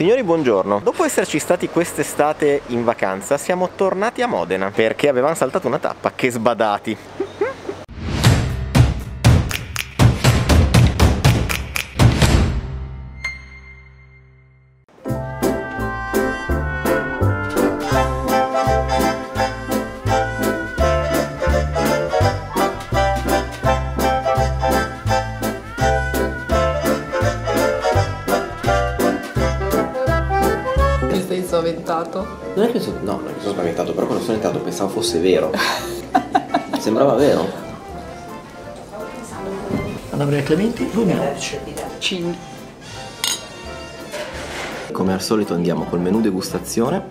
Signori, buongiorno. Dopo esserci stati quest'estate in vacanza, siamo tornati a Modena perché avevamo saltato una tappa. Che sbadati! Fosse vero. Sembrava vero. Anna Maria Clementi, 2011. Cin. Come al solito andiamo col menù degustazione.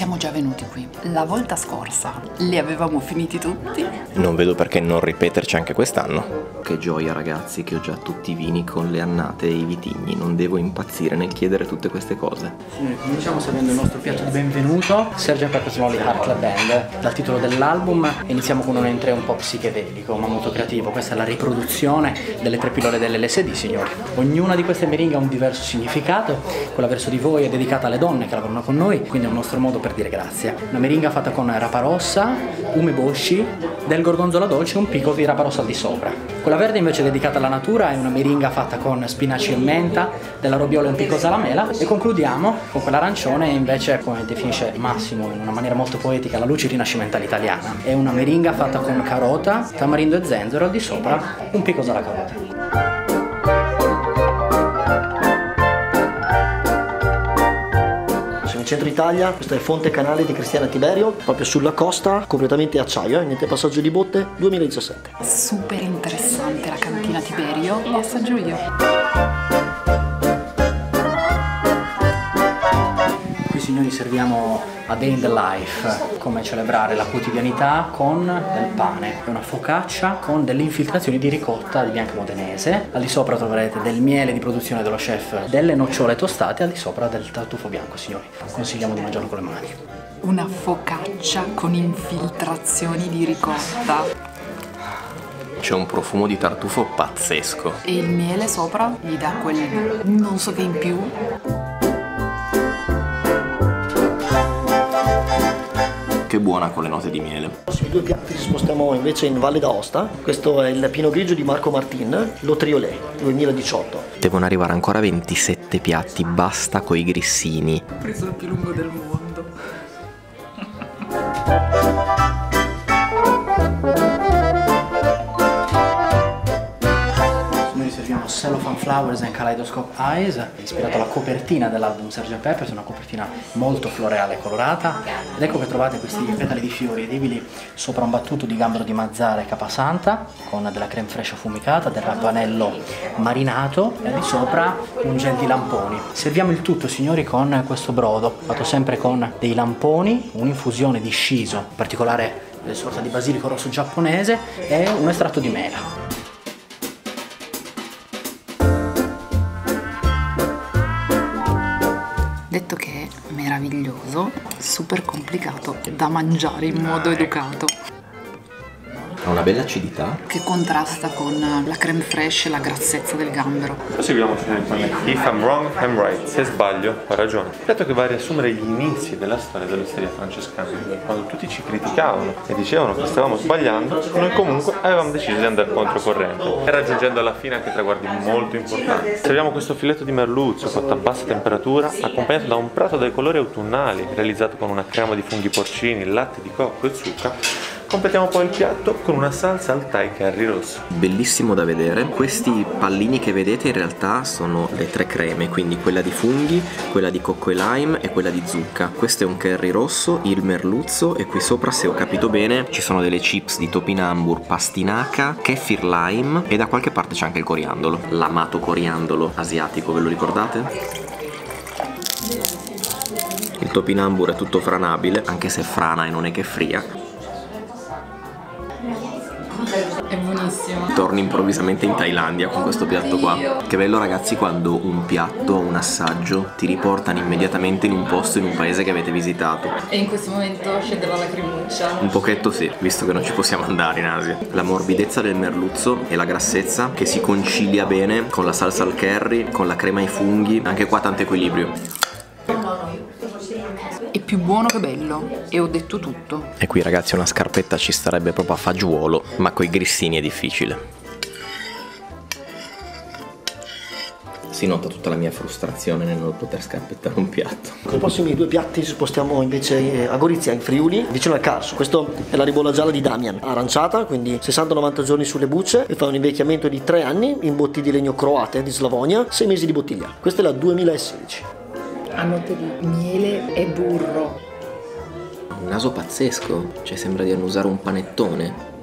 Siamo già venuti qui. La volta scorsa li avevamo finiti tutti. Non vedo perché non ripeterci anche quest'anno. Che gioia ragazzi che ho già tutti i vini con le annate e i vitigni. Non devo impazzire nel chiedere tutte queste cose. Signori, cominciamo servendo il nostro piatto di benvenuto, Sgt. Pepper's Lonely Heart Club Band, dal titolo dell'album. Iniziamo con un entrée un po' psichedelico, ma molto creativo. Questa è la riproduzione delle tre pillole dell'LSD, signori. Ognuna di queste meringhe ha un diverso significato. Quella verso di voi è dedicata alle donne che lavorano con noi, quindi è un nostro modo per dire grazie. Una meringa fatta con rapa rossa, umeboshi, del gorgonzola dolce e un picco di rapa rossa al di sopra. Quella verde invece dedicata alla natura, è una meringa fatta con spinaci e menta, della robiola e un picco salamela e concludiamo con quell'arancione invece come definisce Massimo in una maniera molto poetica la luce rinascimentale italiana. È una meringa fatta con carota, tamarindo e zenzero al di sopra un picco alla carota. Centro Italia, questo è Fonte Canale di Cristiana Tiberio, proprio sulla costa, completamente acciaio, eh, niente passaggio di botte, 2017. Super interessante la cantina Tiberio. Lo assaggio io. Qui signori serviamo a Day in the Life, come celebrare la quotidianità con del pane. È una focaccia con delle infiltrazioni di ricotta di bianca modenese. Al di sopra troverete del miele di produzione dello chef, delle nocciole tostate, al di sopra del tartufo bianco, signori. Consigliamo di mangiarlo con le mani. Una focaccia con infiltrazioni di ricotta. C'è un profumo di tartufo pazzesco. E il miele sopra gli dà quel non so che in più. Che buona con le note di miele. I prossimi due piatti ci spostiamo invece in Valle d'Aosta, questo è il Pino Grigio di Marco Martin, lo Triolet 2018. Devono arrivare ancora 27 piatti, basta coi grissini. Ho preso il più lungo del mondo. Cellophane Flowers and Kaleidoscope Eyes, ispirato alla copertina dell'album Sgt. Pepper's, una copertina molto floreale e colorata. Ed ecco che trovate questi petali di fiori edibili sopra un battuto di gambero di mazzara e capasanta, con della creme fraiche affumicata, del ravanello marinato e di sopra un gel di lamponi. Serviamo il tutto, signori, con questo brodo, fatto sempre con dei lamponi, un'infusione di shiso, in particolare eh, sorta di basilico rosso giapponese e un estratto di mela. Meraviglioso, super complicato da mangiare in modo educato. Ha una bella acidità. Che contrasta con la creme fraiche e la grassezza del gambero. Proseguiamo signori con If I'm wrong, I'm right. Se sbaglio, ho ragione. Piatto che va a riassumere gli inizi della storia dell'osteria francescana. Quando tutti ci criticavano e dicevano che stavamo sbagliando, noi comunque avevamo deciso di andare controcorrente. E raggiungendo alla fine anche traguardi molto importanti. Serviamo questo filetto di merluzzo cotto a bassa temperatura, accompagnato da un prato dai colori autunnali, realizzato con una crema di funghi porcini, latte di cocco e zucca. Completiamo poi il piatto con una salsa al Thai curry rosso. Bellissimo da vedere. Questi pallini che vedete in realtà sono le tre creme, quindi quella di funghi, quella di cocco e lime e quella di zucca. Questo è un curry rosso, il merluzzo e qui sopra, se ho capito bene, ci sono delle chips di topinambur, pastinaca, kefir lime e da qualche parte c'è anche il coriandolo. L'amato coriandolo asiatico, ve lo ricordate? Il topinambur è tutto franabile, anche se frana e non è che fria. Torno improvvisamente in Thailandia con questo piatto qua. Che bello ragazzi quando un piatto, un assaggio ti riportano immediatamente in un posto in un paese che avete visitato. E in questo momento scende la lacrimuccia. Un pochetto sì, visto che non ci possiamo andare in Asia. La morbidezza del merluzzo e la grassezza che si concilia bene con la salsa al curry, con la crema ai funghi, anche qua tanto equilibrio. Più buono che bello. E ho detto tutto. E qui ragazzi una scarpetta ci starebbe proprio a fagiolo, ma coi grissini è difficile. Si nota tutta la mia frustrazione nel non poter scarpettare un piatto. Con i prossimi due piatti ci spostiamo invece eh, a Gorizia, in Friuli, vicino al Carso. Questa è la ribolla gialla di Damian, aranciata, quindi 60-90 giorni sulle bucce e fa un invecchiamento di 3 anni in botti di legno croate di Slavonia, 6 mesi di bottiglia. Questa è la 2016. A notte di miele e burro. Un naso pazzesco, cioè sembra di annusare un panettone.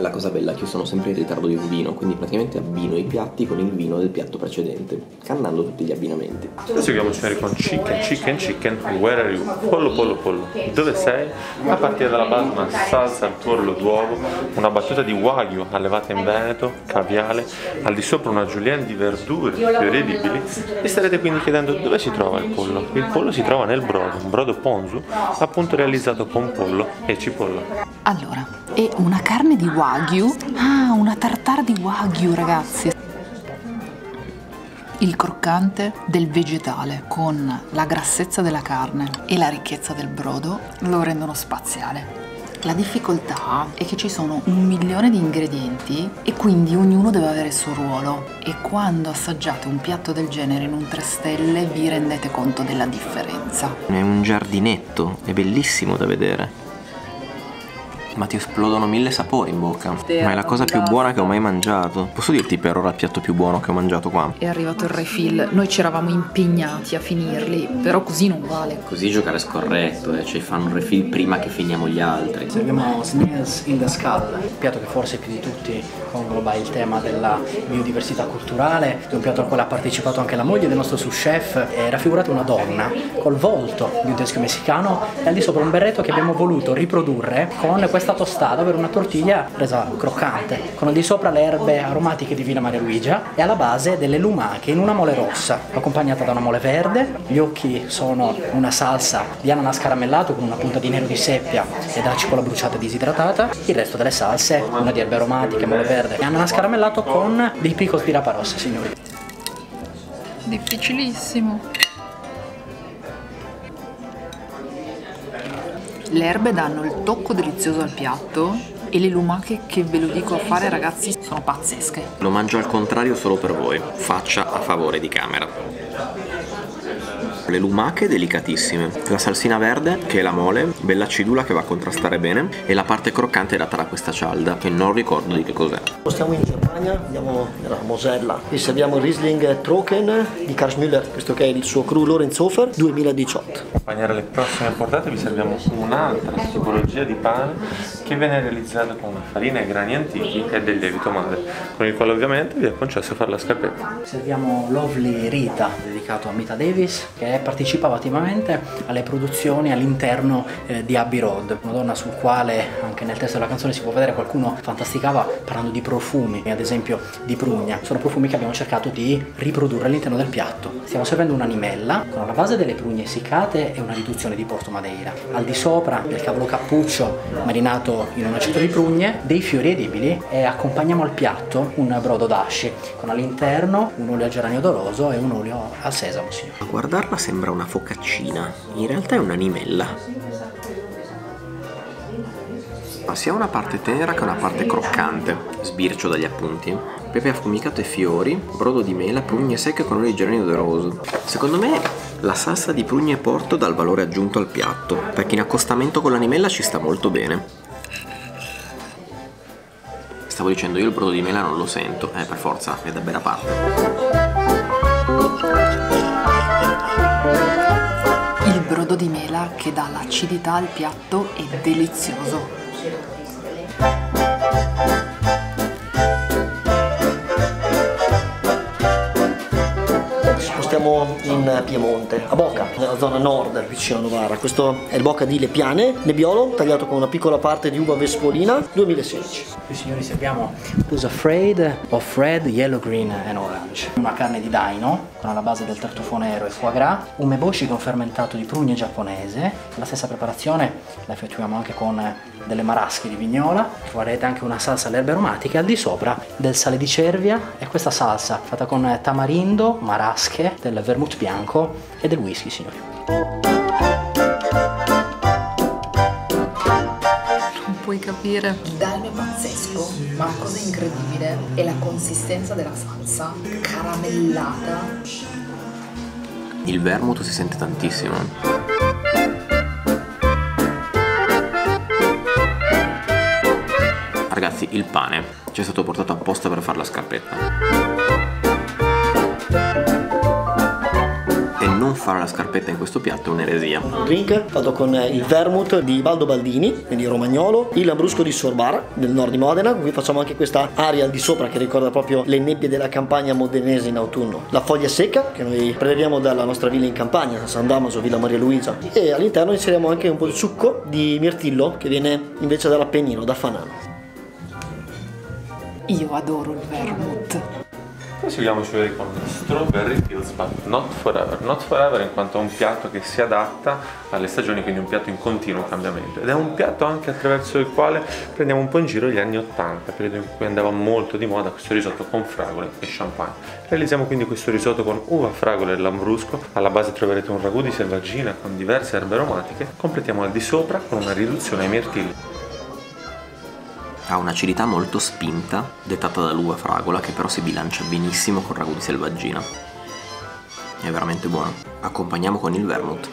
La cosa bella è che io sono sempre in ritardo di un vino, quindi praticamente abbino i piatti con il vino del piatto precedente, cannando tutti gli abbinamenti. Adesso dobbiamo finire con chicken, chicken, chicken, where are you? Pollo, pollo, pollo. Dove sei? A partire dalla base una salsa al tuorlo d'uovo, una battuta di wagyu allevata in Veneto, caviale, al di sopra una julienne di verdure fiori edibili. Vi starete quindi chiedendo dove si trova il pollo? Il pollo si trova nel brodo, un brodo ponzu, appunto realizzato con pollo e cipolla. Allora, è una carne di wagyu. Ah, una tartare di wagyu, ragazzi. Il croccante del vegetale con la grassezza della carne e la ricchezza del brodo lo rendono spaziale. La difficoltà è che ci sono un milione di ingredienti e quindi ognuno deve avere il suo ruolo e quando assaggiate un piatto del genere in un 3 stelle vi rendete conto della differenza. È un giardinetto, è bellissimo da vedere. Ma ti esplodono mille sapori in bocca. Ma è la cosa più buona che ho mai mangiato. Posso dirti per ora il piatto più buono che ho mangiato qua? È arrivato il refill, noi ci eravamo impegnati a finirli, però così non vale. Così giocare è scorretto, eh. cioè fanno un refill prima che finiamo gli altri. Serviamo Snails in the Skull, un piatto che forse più di tutti congloba il tema della biodiversità culturale, è un piatto al quale ha partecipato anche la moglie del nostro sous chef, è raffigurata una donna col volto di un teschio messicano e al di sopra un berretto che abbiamo voluto riprodurre con questa tostata, ovvero una tortiglia resa croccante, con al di sopra le erbe aromatiche di Villa Maria Luigia e alla base delle lumache in una mole rossa, accompagnata da una mole verde, gli occhi sono una salsa di ananas caramellato con una punta di nero di seppia e da cipolla bruciata disidratata, il resto delle salse, una di erbe aromatiche, mole verde e ananas caramellato con dei picos di rapa rossa, signori. Difficilissimo. Le erbe danno il tocco delizioso al piatto e le lumache che ve lo dico a fare ragazzi sono pazzesche. Lo mangio al contrario solo per voi. Faccia a favore di camera. Le lumache delicatissime, la salsina verde che è la mole, bella acidula che va a contrastare bene e la parte croccante è data da questa cialda che non ricordo di che cos'è. Spostiamo in Germania, andiamo nella Mosella e serviamo il Riesling Trocken di Karlsmüller, questo che è il suo Cru Lorenzofer 2018. accompagnare le prossime portate vi serviamo un'altra tipologia di pane che viene realizzata con farina e grani antichi e del lievito madre, con il quale ovviamente vi è concesso fare la scarpetta. Serviamo Lovely Rita, dedicato a Mita Davis, che partecipava attivamente alle produzioni all'interno eh, di Abbey Road, una donna sul quale anche nel testo della canzone si può vedere qualcuno fantasticava parlando di profumi, ad esempio di prugna. Sono profumi che abbiamo cercato di riprodurre all'interno del piatto. Stiamo servendo un'animella con alla base delle prugne essiccate e una riduzione di Porto Madeira. Al di sopra del cavolo cappuccio marinato in un aceto di prugne, dei fiori edibili e accompagniamo al piatto un brodo d'ashi con all'interno un olio a geranio odoroso e un olio al sesamo, signore. A guardarla sembra una focaccina, in realtà è un'animella. Sia una parte tenera che una parte croccante, sbircio dagli appunti. Pepe affumicato e fiori, brodo di mela, prugne secche con olio di geranio odoroso. Secondo me la salsa di prugne porto dà il valore aggiunto al piatto, perché in accostamento con l'animella ci sta molto bene. Stavo dicendo io il brodo di mela non lo sento, eh per forza, è da bere a parte. Il brodo di mela che dà l'acidità al piatto è delizioso. Siamo in Piemonte, a Boca, nella zona nord, vicino a Novara. Questo è il Boca di Lepiane, nebbiolo, tagliato con una piccola parte di uva vespolina, 2016. Qui signori serviamo Who's Afraid of Red, Yellow, Green and Orange. Una carne di daino con alla base del tartufo nero e foie gras, un meboshi con fermentato di prugne giapponese. La stessa preparazione la effettuiamo anche con delle marasche di vignola. Troverete anche una salsa alle erbe aromatiche al di sopra del sale di cervia e questa salsa fatta con tamarindo, marasche, del vermouth bianco e del whisky signori. Non puoi capire. Il daino è pazzesco, ma la cosa incredibile è la consistenza della salsa caramellata. Il vermouth si sente tantissimo. Ragazzi, il pane ci è stato portato apposta per fare la scarpetta. Fare la scarpetta in questo piatto è un'eresia. Drink fatto con il vermouth di Baldo Baldini, quindi romagnolo, il lambrusco di Sorbara, del nord di Modena, qui facciamo anche questa aria al di sopra che ricorda proprio le nebbie della campagna modenese in autunno. La foglia secca che noi preleviamo dalla nostra villa in campagna, San Damaso, Villa Maria Luisa. E all'interno inseriamo anche un po' di succo di mirtillo che viene invece dall'Appennino, da Fanano. Io adoro il vermouth. Poi seguiamo Ciuri con Strawberry Pills, but not forever. Not forever in quanto è un piatto che si adatta alle stagioni, quindi un piatto in continuo cambiamento. Ed è un piatto anche attraverso il quale prendiamo un po' in giro gli anni 80, periodo in cui andava molto di moda questo risotto con fragole e champagne. Realizziamo quindi questo risotto con uva, fragole e lambrusco. Alla base troverete un ragù di selvaggina con diverse erbe aromatiche. Completiamo al di sopra con una riduzione ai mirtilli. Ha un'acidità molto spinta, dettata dall'uva fragola, che però si bilancia benissimo con ragù di selvaggina. È veramente buono. Accompagniamo con il vermouth.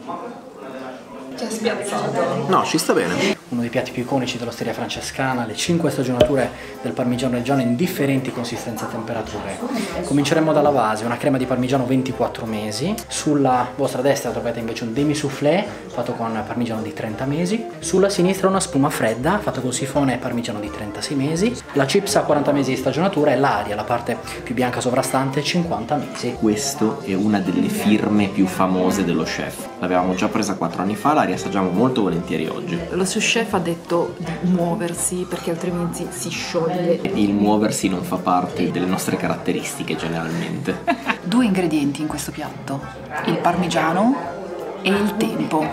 Ti ha spiazzato. No, ci sta bene. Uno dei piatti più iconici dell'osteria francescana, le 5 stagionature del parmigiano reggiano in differenti consistenze e temperature. Cominceremo dalla base, una crema di parmigiano 24 mesi, sulla vostra destra trovate invece un demi soufflé fatto con parmigiano di 30 mesi, sulla sinistra una spuma fredda fatta con sifone e parmigiano di 36 mesi, la chips a 40 mesi di stagionatura e l'aria, la parte più bianca sovrastante, 50 mesi. Questo è una delle firme più famose dello chef. L'avevamo già presa 4 anni fa, la riassaggiamo molto volentieri oggi. Lo suo chef ha detto di muoversi perché altrimenti si scioglie. Il muoversi non fa parte delle nostre caratteristiche generalmente. Due ingredienti in questo piatto, il parmigiano e il tempo.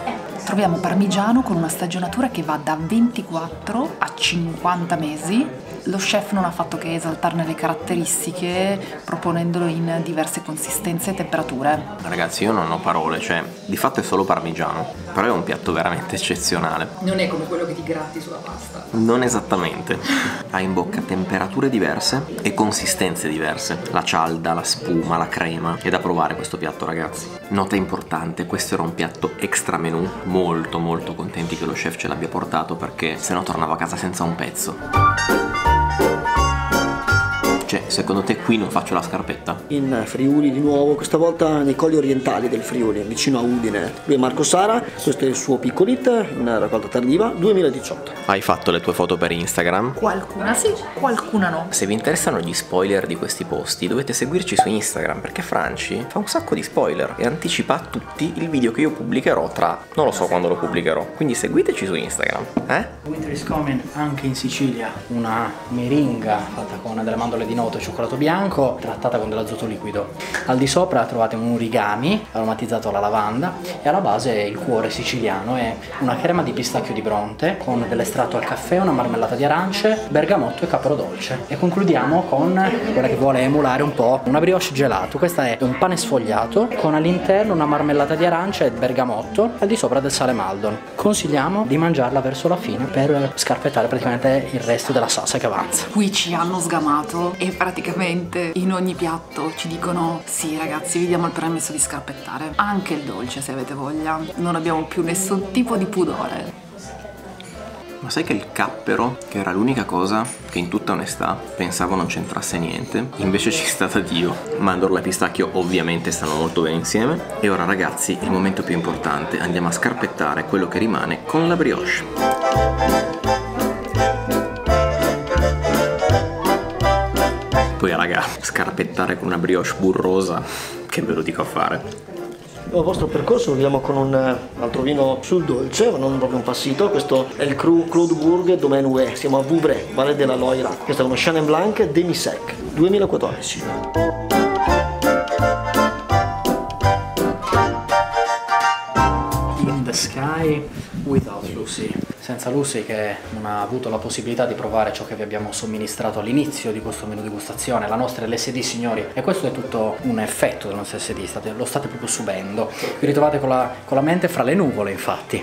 Troviamo parmigiano con una stagionatura che va da 24 a 50 mesi. Lo chef non ha fatto che esaltarne le caratteristiche proponendolo in diverse consistenze e temperature. Ragazzi, io non ho parole, cioè, di fatto è solo parmigiano, però è un piatto veramente eccezionale. Non è come quello che ti gratti sulla pasta. Non esattamente. Ha in bocca temperature diverse e consistenze diverse. La cialda, la spuma, la crema. È da provare questo piatto, ragazzi. Nota importante, questo era un piatto extra menù. Molto molto contenti che lo chef ce l'abbia portato perché se no tornavo a casa senza un pezzo. Cioè, secondo te qui non faccio la scarpetta? in Friuli di nuovo, questa volta nei colli orientali del Friuli, vicino a Udine. Lui è Marco Sara, questo è il suo piccolit, una raccolta tardiva, 2018. Hai fatto le tue foto per Instagram? Qualcuna sì, qualcuna no. Se vi interessano gli spoiler di questi posti dovete seguirci su Instagram perché Franci fa un sacco di spoiler e anticipa a tutti il video che io pubblicherò tra non lo so quando lo pubblicherò. Quindi seguiteci su Instagram, eh? Winter is coming anche in Sicilia, una meringa fatta con delle mandorle di noto cioccolato bianco, trattata con dell'azoto liquido. Al di sopra trovate un origami aromatizzato alla lavanda e alla base il cuore siciliano e una crema di pistacchio di Bronte con dell'estratto al caffè, una marmellata di arance, bergamotto e capro dolce. E concludiamo con quella che vuole emulare un po' una brioche gelato. Questa è un pane sfogliato con all'interno una marmellata di arance e bergamotto al di sopra del sale maldon. Consigliamo di mangiarla verso la fine per scarpettare praticamente il resto della salsa che avanza. Qui ci hanno sgamato e praticamente in ogni piatto ci dicono sì ragazzi vi diamo il permesso di scarpettare. Anche il dolce se avete voglia. Non abbiamo più nessun tipo di pudore. Ma sai che il cappero, che era l'unica cosa che in tutta onestà pensavo non c'entrasse niente, invece ci sta da Dio. Mandorla e pistacchio ovviamente stanno molto bene insieme. E ora ragazzi, il momento più importante, andiamo a scarpettare quello che rimane con la brioche. Poi raga, scarpettare con una brioche burrosa che ve lo dico a fare. Il vostro percorso lo vediamo con un eh, altro vino sul dolce, ma non proprio un passito. Questo è il Cru Claude Bourg Domaine UE, siamo a Vouvray, Valle della Loira. Questo è uno Chenin Blanc Demi-Sec 2014. In the Sky Without Lucy. Senza Lucy che non ha avuto la possibilità di provare ciò che vi abbiamo somministrato all'inizio di questo menù degustazione, la nostra LSD signori, e questo è tutto un effetto del nostro LSD, lo state proprio subendo. Vi ritrovate con la, con la mente fra le nuvole infatti.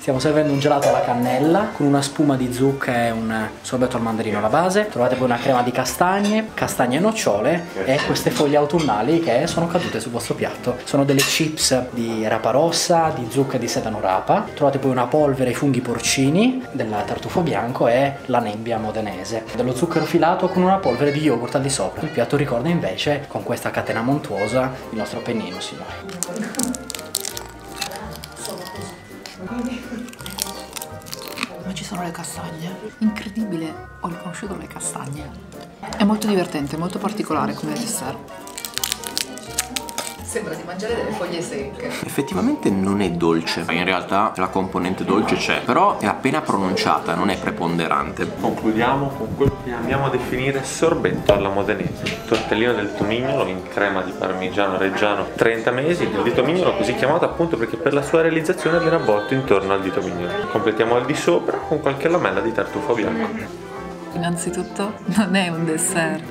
Stiamo servendo un gelato alla cannella con una spuma di zucca e un sorbetto al mandarino alla base. Trovate poi una crema di castagne, castagne e nocciole e queste foglie autunnali che sono cadute sul vostro piatto. Sono delle chips di rapa rossa, di zucca e di sedano rapa. Trovate poi una polvere ai funghi porcini del tartufo bianco e la nebbia modenese. Dello zucchero filato con una polvere di yogurt al di sopra. Il piatto ricorda invece con questa catena montuosa il nostro Appennino, signori. Ma ci sono le castagne. Incredibile, ho riconosciuto le castagne. È molto divertente, molto particolare come dessert. Sembra di mangiare delle foglie secche. Effettivamente non è dolce, in realtà la componente dolce c'è, però è appena pronunciata, non è preponderante. Concludiamo con quello che amiamo a definire sorbetto alla modenese. Tortellino del tomignolo in crema di parmigiano reggiano 30 mesi. Il dito mignolo così chiamato appunto perché per la sua realizzazione viene avvolto intorno al dito mignolo. Completiamo al di sopra con qualche lamella di tartufo bianco. Innanzitutto, non è un dessert.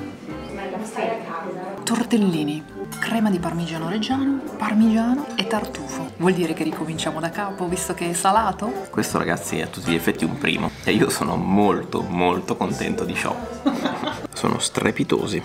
Tortellini, crema di parmigiano reggiano, parmigiano e tartufo. Vuol dire che ricominciamo da capo visto che è salato? Questo ragazzi è a tutti gli effetti un primo e io sono molto molto contento di ciò. sono strepitosi.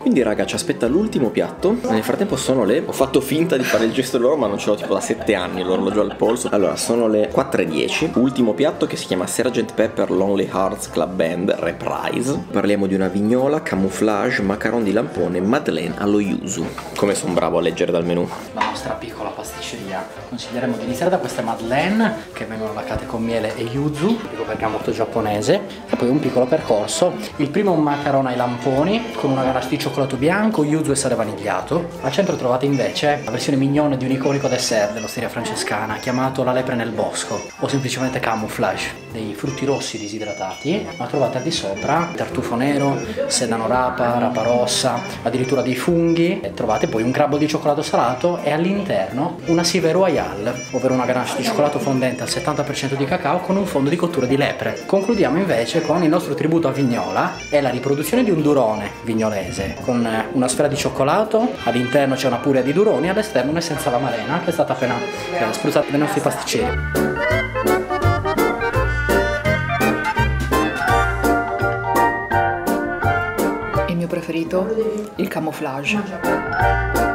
Quindi raga ci aspetta l'ultimo piatto Nel frattempo sono le Ho fatto finta di fare il gesto loro ma non ce l'ho tipo da 7 anni L'orologio al polso Allora sono le 4.10 Ultimo piatto che si chiama Sgt. Pepper Lonely Hearts Club Band Reprise Parliamo di una vignola, camouflage, macaron di lampone, madeleine allo yuzu Come sono bravo a leggere dal menù la nostra piccola pasticceria. Consiglieremo di iniziare da queste madeleine che vengono laccate con miele e yuzu, tipico bergamotto giapponese, e poi un piccolo percorso. Il primo è un macaron ai lamponi con una ganache di cioccolato bianco, yuzu e sale vanigliato. Al centro trovate invece la versione mignone di un iconico dessert dell'osteria francescana chiamato la lepre nel bosco o semplicemente camouflage, dei frutti rossi disidratati, ma trovate al di sopra tartufo nero, sedano rapa, rapa rossa, addirittura dei funghi e trovate poi un crabbo di cioccolato salato e all'interno una Sive Royale, ovvero una ganache di cioccolato fondente al 70% di cacao con un fondo di cottura di lepre. Concludiamo invece con il nostro tributo a Vignola e la riproduzione di un durone vignolese con una sfera di cioccolato, all'interno c'è una puria di duroni all'esterno un'essenza alla marena che è stata appena eh, spruzzata dai nostri pasticceri. Preferito, il camouflage.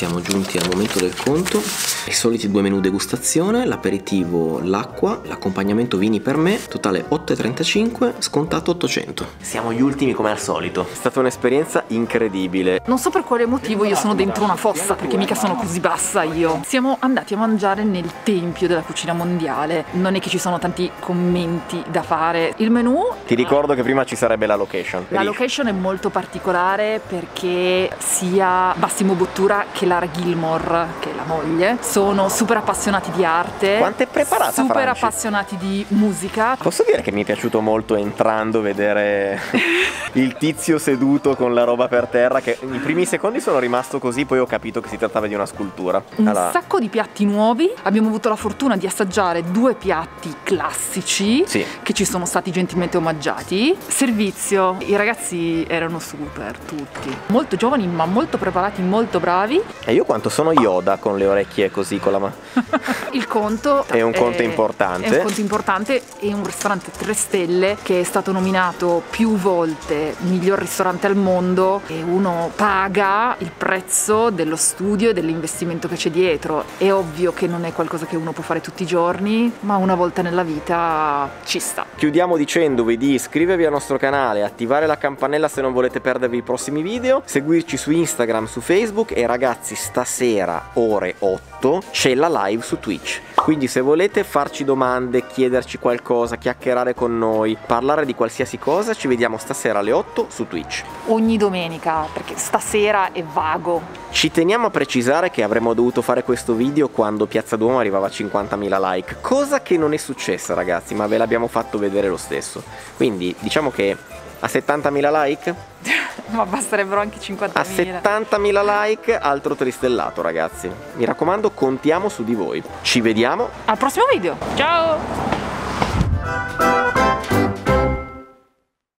Siamo giunti al momento del conto I soliti due menù degustazione L'aperitivo, l'acqua L'accompagnamento vini per me Totale 8,35 Scontato 800 Siamo gli ultimi come al solito È stata un'esperienza incredibile Non so per quale motivo io sono dentro una fossa, perché mica sono così bassa io. Siamo andati a mangiare nel tempio della cucina mondiale. Non è che ci sono tanti commenti da fare. Il menù Ti ricordo che prima ci sarebbe la location La location è molto particolare perché sia Massimo Bottura che Lara Gilmore, che è la moglie, sono super appassionati di arte. Quanto è preparata, Super Franci? appassionati di musica. Posso dire che mi è piaciuto molto entrando vedere il tizio seduto con la roba per terra che i primi secondi sono rimasto così poi ho capito che si trattava di una scultura. Un Allora, sacco di piatti nuovi. Abbiamo avuto la fortuna di assaggiare due piatti classici Sì. che ci sono stati gentilmente omaggiati. Servizio, i ragazzi erano super tutti. Molto giovani ma molto preparati, molto bravi. E io quanto sono Yoda con le orecchie così con la mano. Il conto È un conto importante. È un conto importante e un ristorante 3 stelle che è stato nominato più volte miglior ristorante al mondo e uno paga il prezzo dello studio e dell'investimento che c'è dietro. È ovvio che non è qualcosa che uno può fare tutti i giorni, ma una volta nella vita ci sta. Chiudiamo dicendovi di iscrivervi al nostro canale, attivare la campanella se non volete perdervi i prossimi video, seguirci su Instagram, su Facebook e ragazzi stasera ore 8 c'è la live su Twitch. Quindi se volete farci domande, chiederci qualcosa, chiacchierare con noi, parlare di qualsiasi cosa, ci vediamo stasera alle 8 su Twitch. Ogni domenica, perché stasera è vago. Ci teniamo a precisare che avremmo dovuto fare questo video quando Piazza Duomo arrivava a 50.000 like, cosa che non è successa ragazzi, ma ve l'abbiamo fatto vedere lo stesso. Quindi diciamo che a 70.000 like? Ma basterebbero anche 50.000. A 70.000 like, altro tristellato ragazzi. Mi raccomando, contiamo su di voi. Ci vediamo Al prossimo video. Ciao!